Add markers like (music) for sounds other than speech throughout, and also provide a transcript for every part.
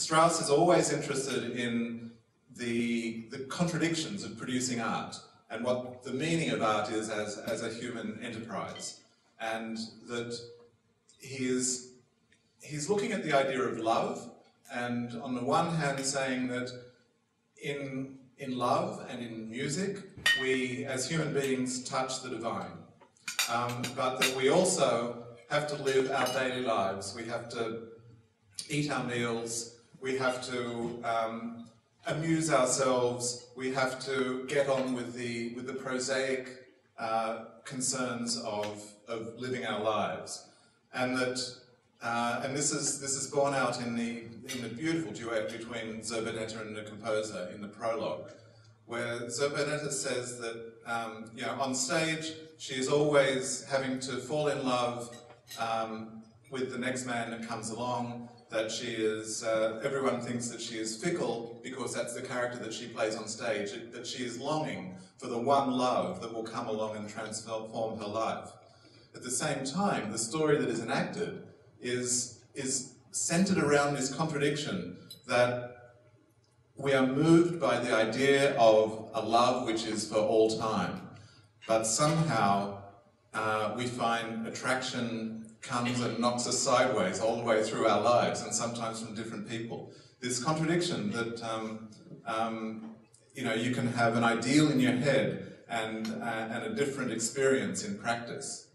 Strauss is always interested in the, the contradictions of producing art and what the meaning of art is as, as a human enterprise. And that he is, he's looking at the idea of love, and on the one hand saying that in, in love and in music, we as human beings touch the divine. Um, but that we also have to live our daily lives. We have to eat our meals, we have to um, amuse ourselves, we have to get on with the, with the prosaic uh, concerns of, of living our lives. And that uh, and this is this is borne out in the in the beautiful duet between Zerbinetta and the composer in the prologue, where Zerbinetta says that um, you know on stage she is always having to fall in love um, with the next man that comes along. That she is uh, everyone thinks that she is fickle because that's the character that she plays on stage. That she is longing for the one love that will come along and transform her life. At the same time, the story that is enacted is, is centered around this contradiction that we are moved by the idea of a love which is for all time, but somehow uh, we find attraction comes and knocks us sideways all the way through our lives, and sometimes from different people. This contradiction that um, um, you know you can have an ideal in your head and uh, and a different experience in practice.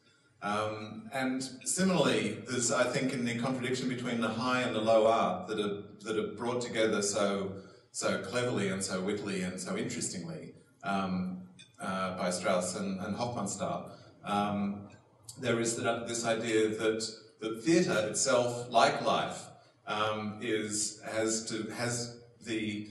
Um, and similarly, there's, I think, in the contradiction between the high and the low art that are, that are brought together so, so cleverly and so wittily and so interestingly um, uh, by Strauss and, and Hofmannsthal. Um, there is that, this idea that, that theatre itself, like life, um, is, has, to, has the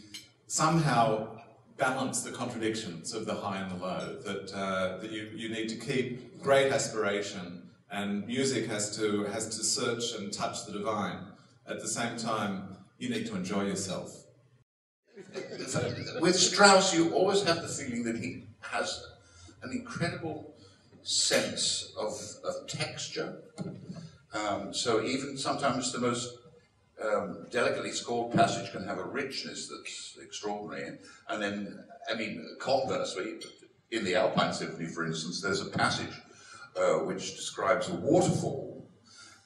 somehow balance the contradictions of the high and the low, that, uh, that you, you need to keep great aspiration and music has to, has to search and touch the divine. At the same time, you need to enjoy yourself. With Strauss, you always have the feeling that he has an incredible sense of, of texture. Um, so even sometimes the most um, delicately scored passage can have a richness that's extraordinary. And then, I mean, conversely, in the Alpine Symphony, for instance, there's a passage uh, which describes a waterfall,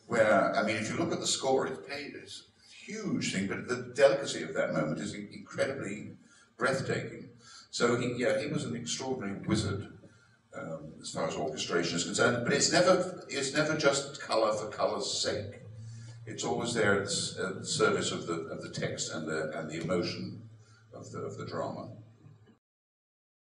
where, I mean, if you look at the score, it's paid, it's a huge thing, but the delicacy of that moment is incredibly breathtaking. So, he, yeah, he was an extraordinary wizard. Um, as far as orchestration is concerned, but it's never it's never just colour for colour's sake it's always there at the service of the, of the text and the, and the emotion of the, of the drama.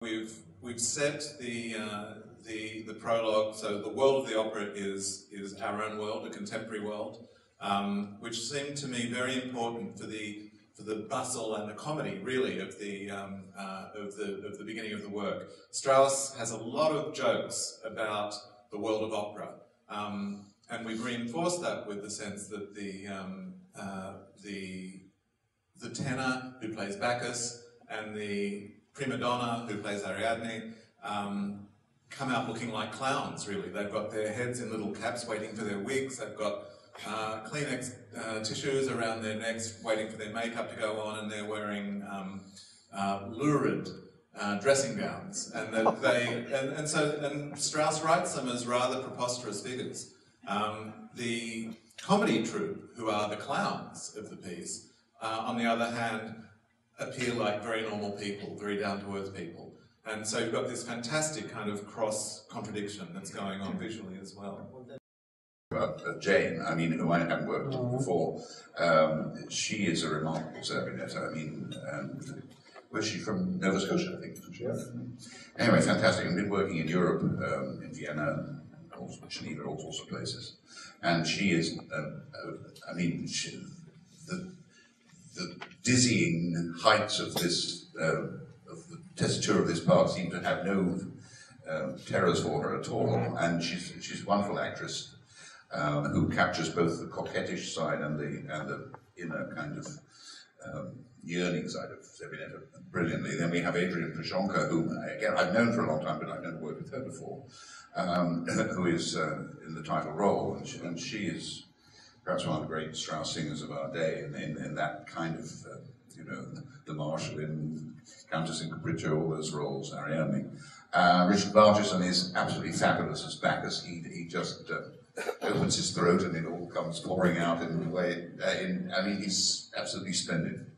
We've, we've set the, uh, the, the prologue, so the world of the opera is, is our own world, a contemporary world, um, which seemed to me very important for the, for the bustle and the comedy, really, of the, um, uh, of, the, of the beginning of the work. Strauss has a lot of jokes about the world of opera. Um, and we've reinforced that with the sense that the, um, uh, the, the tenor who plays Bacchus and the prima donna who plays Ariadne um, come out looking like clowns, really. They've got their heads in little caps waiting for their wigs, they've got uh, Kleenex uh, tissues around their necks waiting for their makeup to go on, and they're wearing um, uh, lurid uh, dressing gowns. And (laughs) they, and, and so and Strauss writes them as rather preposterous figures. Um, the comedy troupe, who are the clowns of the piece, uh, on the other hand, appear like very normal people, very down-to-earth people. And so you've got this fantastic kind of cross-contradiction that's going on visually as well. Uh, Jane, I mean, who I haven't worked with mm-hmm. before, um, she is a remarkable Zerbinetta. I mean, um, where's she from? Nova Scotia, I think. Yes. Anyway, fantastic. I've been working in Europe, um, in Vienna, also Geneva, all sorts of places. And she is, uh, uh, I mean, she, the, the dizzying heights of this, uh, of the tessitura of this part seem to have no um, terrors for her at all. And she's, she's a wonderful actress um, who captures both the coquettish side and the and the inner kind of um, yearning side of Zerbinetta brilliantly. Then we have Adrianne Pieczonka, whom again I've known for a long time, but I've never worked with her before, um, (laughs) who is uh, in the title role, and she, and she, is perhaps one of the great Strauss singers of our day, in, in, in that kind of uh, you know the Marschallin Countess in Capriccio, all those roles, Ariadne. Uh, Richard Margison is absolutely fabulous as Bacchus. He, he just uh, opens his throat and it all comes pouring out in the way. Uh, in, I mean, he's absolutely splendid.